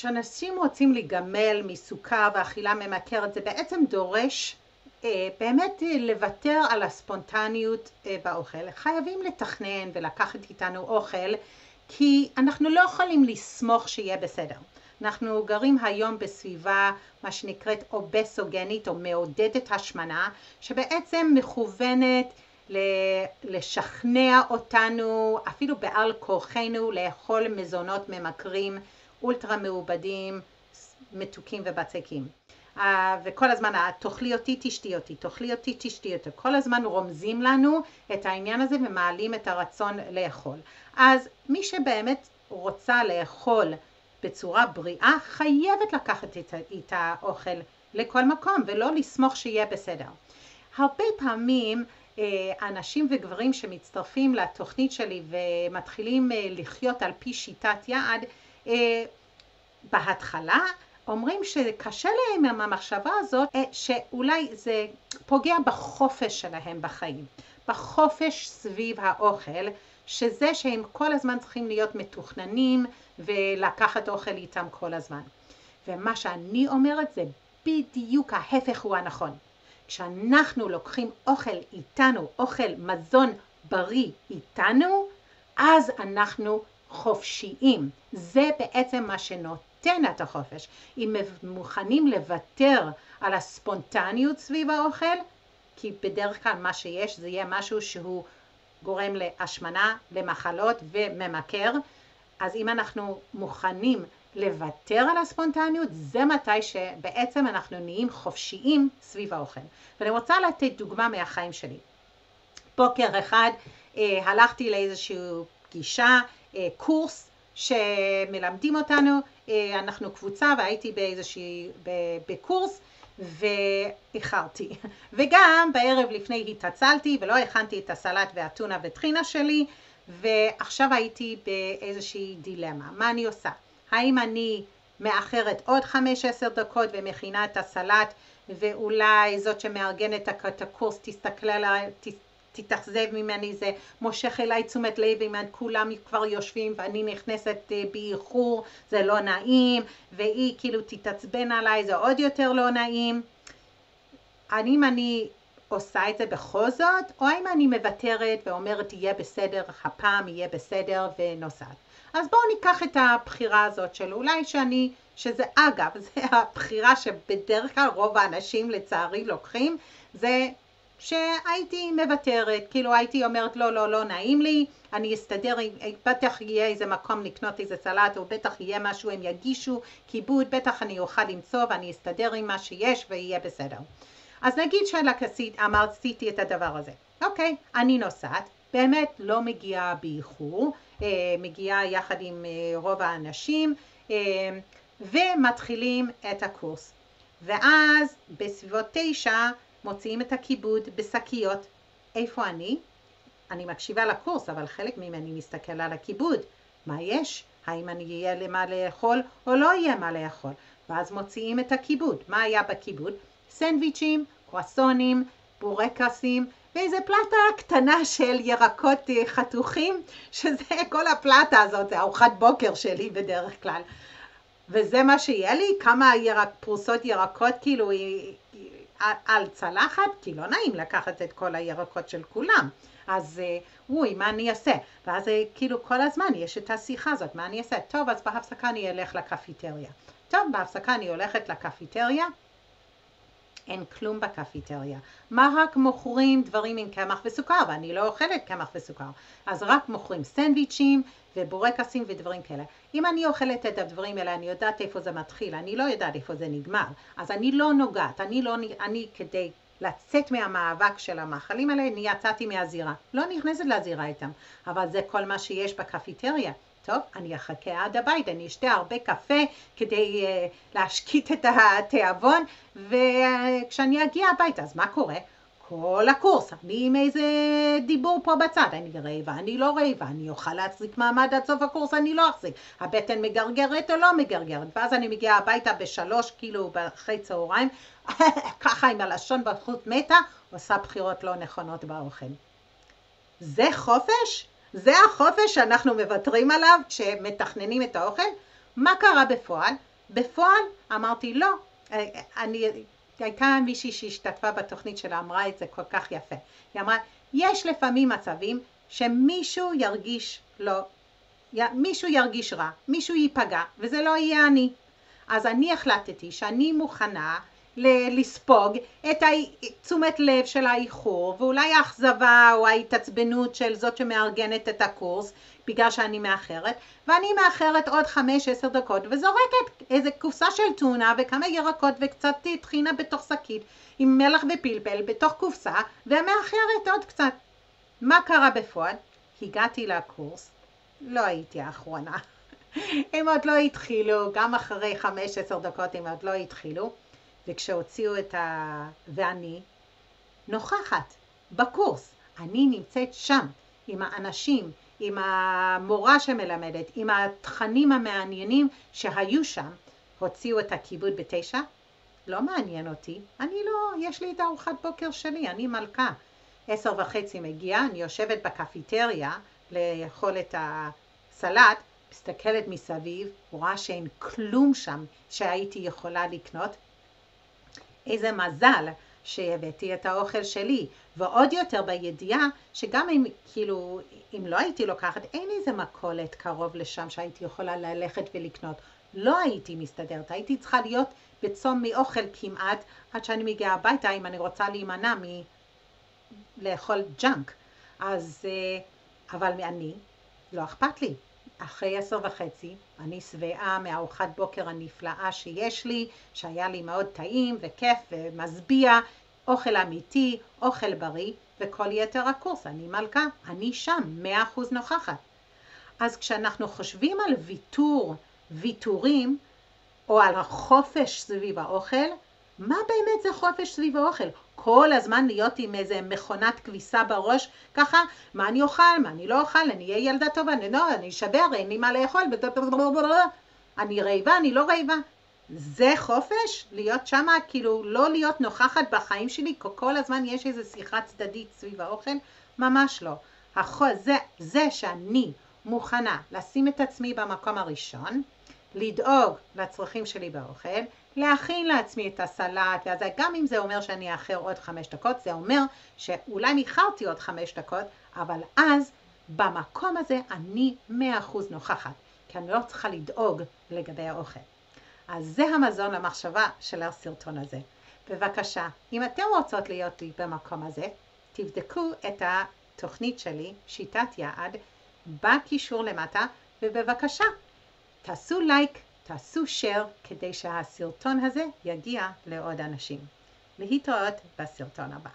כשאנשים רוצים להיגמל מסוכר ואכילה ממכרת זה בעצם דורש אה, באמת אה, לוותר על הספונטניות אה, באוכל. חייבים לתכנן ולקחת איתנו אוכל כי אנחנו לא יכולים לסמוך שיהיה בסדר. אנחנו גרים היום בסביבה מה שנקראת אובסוגנית או מעודדת השמנה שבעצם מכוונת לשכנע אותנו אפילו בעל כורחנו לאכול מזונות ממכרים אולטרה מעובדים מתוקים ובצקים. uh, וכל הזמן תאכלי אותי תשתי אותי תאכלי אותי תשתי אותי. כל הזמן רומזים לנו את העניין הזה ומעלים את הרצון לאכול. אז מי שבאמת רוצה לאכול בצורה בריאה חייבת לקחת את האוכל לכל מקום ולא לסמוך שיהיה בסדר. הרבה פעמים אה, אנשים וגברים שמצטרפים לתוכנית שלי ומתחילים אה, לחיות על פי שיטת יעד, אה, בהתחלה אומרים שקשה להם עם המחשבה הזאת שאולי זה פוגע בחופש שלהם בחיים, בחופש סביב האוכל, שזה שהם כל הזמן צריכים להיות מתוכננים ולקחת אוכל איתם כל הזמן. ומה שאני אומרת זה בדיוק ההפך הוא הנכון. כשאנחנו לוקחים אוכל איתנו, אוכל, מזון בריא איתנו, אז אנחנו חופשיים. זה בעצם מה שנותן את החופש. אם מוכנים לוותר על הספונטניות סביב האוכל, כי בדרך כלל מה שיש זה יהיה משהו שהוא גורם להשמנה, למחלות וממכר, אז אם אנחנו מוכנים לוותר על הספונטניות זה מתי שבעצם אנחנו נהיים חופשיים סביב האוכל. ואני רוצה לתת דוגמה מהחיים שלי. בוקר אחד אה, הלכתי לאיזושהי פגישה, קורס שמלמדים אותנו, אה, אנחנו קבוצה והייתי באיזושהי, בקורס ואיחרתי. וגם בערב לפני התעצלתי ולא הכנתי את הסלט והטונה וטחינה שלי ועכשיו הייתי באיזושהי דילמה, מה אני עושה? האם אני מאחרת עוד חמש עשר דקות ומכינה את הסלט ואולי זאת שמארגנת את הקורס תסתכל עליי, תתאכזב ממני, זה מושך אליי תשומת לב אם כולם כבר יושבים ואני נכנסת אה, באיחור, זה לא נעים, והיא כאילו תתעצבן עליי, זה עוד יותר לא נעים. האם אני עושה את זה בכל זאת, או האם אני מוותרת ואומרת יהיה בסדר, הפעם יהיה בסדר ונוסעת. אז בואו ניקח את הבחירה הזאת של אולי שאני, שזה אגב, זה הבחירה שבדרך כלל רוב האנשים לצערי לוקחים, זה שהייתי מוותרת, כאילו הייתי אומרת לא, לא, לא נעים לי, אני אסתדר, בטח יהיה איזה מקום לקנות איזה סלט או בטח יהיה משהו, הם יגישו כיבוד, בטח אני אוכל למצוא ואני אסתדר עם מה שיש ויהיה בסדר. אז נגיד שאמרתי את הדבר הזה, אוקיי, אני נוסעת, באמת לא מגיעה באיחור, אה, מגיעה יחד עם אה, רוב האנשים אה, ומתחילים את הקורס. ואז בסביבות תשע מוציאים את הכיבוד בשקיות. איפה אני? אני מקשיבה לקורס, אבל חלק ממני מסתכל על הכיבוד. מה יש? האם אני אהיה לי מה לאכול או לא יהיה מה לאכול? ואז מוציאים את הכיבוד. מה היה בכיבוד? סנדוויצ'ים, קרואסונים, בורקסים ואיזה פלטה קטנה של ירקות אה, חתוכים, שזה כל הפלטה הזאת, זה ארוחת בוקר שלי בדרך כלל. וזה מה שיהיה לי, כמה ירק, פרוסות ירקות כאילו על צלחת, כי לא נעים לקחת את כל הירקות של כולם. אז אה, אוי, מה אני אעשה? ואז אה, כאילו כל הזמן יש את השיחה הזאת, מה אני אעשה? טוב, אז בהפסקה אני אלך לקפיטריה. טוב, בהפסקה אני הולכת לקפיטריה, אין כלום בקפיטריה. מה רק מוכרים דברים עם קמח וסוכר, ואני לא אוכלת קמח וסוכר. אז רק מוכרים סנדוויצ'ים ובורקסים ודברים כאלה. אם אני אוכלת את הדברים האלה, אני יודעת איפה זה מתחיל, אני לא יודעת איפה זה נגמר. אז אני לא נוגעת, אני לא, אני כדי לצאת מהמאבק של המאכלים האלה, אני יצאתי מהזירה. לא נכנסת לזירה איתם, אבל זה כל מה שיש בקפיטריה. טוב, אני אחכה עד הבית, אני אשתה הרבה קפה כדי uh, להשקיט את התיאבון, וכשאני אגיע הביתה, אז מה קורה? כל הקורס, אני עם איזה דיבור פה בצד, אני רעבה, אני לא רעבה, אני אוכל להחזיק מעמד עד סוף הקורס, אני לא אחזיק, הבטן מגרגרת או לא מגרגרת, ואז אני מגיעה הביתה בשלוש, כאילו אחרי צהריים, ככה עם הלשון בחוט מתה, עושה בחירות לא נכונות באוכל. זה חופש? זה החופש שאנחנו מוותרים עליו כשמתכננים את האוכל? מה קרה בפועל? בפועל אמרתי לא, אני, הייתה מישהי שהשתתפה בתוכנית שלה, אמרה את זה כל כך יפה. היא אמרה, יש לפעמים מצבים שמישהו ירגיש לא, מישהו ירגיש רע, מישהו ייפגע, וזה לא יהיה אני. אז אני החלטתי שאני מוכנה לספוג את תשומת לב של האיחור ואולי האכזבה או ההתעצבנות של זאת שמארגנת את הקורס בגלל שאני מאחרת ואני מאחרת עוד חמש עשר דקות וזורקת איזה קופסה של טונה וכמה ירקות וקצת טחינה בתוך שקית עם מלח ופלפל בתוך קופסה ומאחרת עוד קצת. מה קרה בפועל? הגעתי לקורס, לא הייתי האחרונה. הם עוד לא התחילו, גם אחרי חמש עשר דקות הם עוד לא התחילו וכשהוציאו את ה... ואני נוכחת בקורס, אני נמצאת שם עם האנשים, עם המורה שמלמדת, עם התכנים המעניינים שהיו שם, הוציאו את הכיבוד בתשע, לא מעניין אותי, אני לא, יש לי את הארוחת בוקר שלי, אני מלכה. עשר וחצי מגיע, אני יושבת בקפיטריה לאכול את הסלט, מסתכלת מסביב, רואה שאין כלום שם שהייתי יכולה לקנות, איזה מזל שהבאתי את האוכל שלי, ועוד יותר בידיעה שגם אם כאילו, אם לא הייתי לוקחת, אין איזה מכולת קרוב לשם שהייתי יכולה ללכת ולקנות. לא הייתי מסתדרת, הייתי צריכה להיות בצום מאוכל כמעט עד שאני מגיעה הביתה אם אני רוצה להימנע מלאכול ג'אנק. אז, אה, אבל אני, לא אכפת לי. אחרי עשר וחצי, אני שבעה מארוחת בוקר הנפלאה שיש לי, שהיה לי מאוד טעים וכיף ומשביע, אוכל אמיתי, אוכל בריא, וכל יתר הקורס, אני מלכה, אני שם, מאה אחוז נוכחת. אז כשאנחנו חושבים על ויתור, ויתורים, או על החופש סביב האוכל, מה באמת זה חופש סביב האוכל? כל הזמן להיות עם איזה מכונת כביסה בראש, ככה, מה אני אוכל, מה אני לא אוכל, אני אהיה ילדה טובה, אני לא, אני אשבר, אין לי מה לאכול, אני רעיבה, אני לא רעיבה. זה חופש? להיות שמה, כאילו לא להיות נוכחת בחיים שלי, כל הזמן יש איזו שיחה צדדית סביב האוכל? ממש לא. החו, זה, זה שאני מוכנה לשים את עצמי במקום הראשון, לדאוג לצרכים שלי באוכל, להכין לעצמי את הסלט, ואז גם אם זה אומר שאני אאחר עוד חמש דקות, זה אומר שאולי ניחרתי עוד חמש דקות, אבל אז במקום הזה אני מאה אחוז נוכחת, כי אני לא צריכה לדאוג לגבי האוכל. אז זה המזון למחשבה של הסרטון הזה. בבקשה, אם אתם רוצות להיות לי במקום הזה, תבדקו את התוכנית שלי, שיטת יעד, בקישור למטה, ובבקשה, תעשו לייק, תעשו share, כדי שהסרטון הזה יגיע לעוד אנשים. להתראות בסרטון הבא.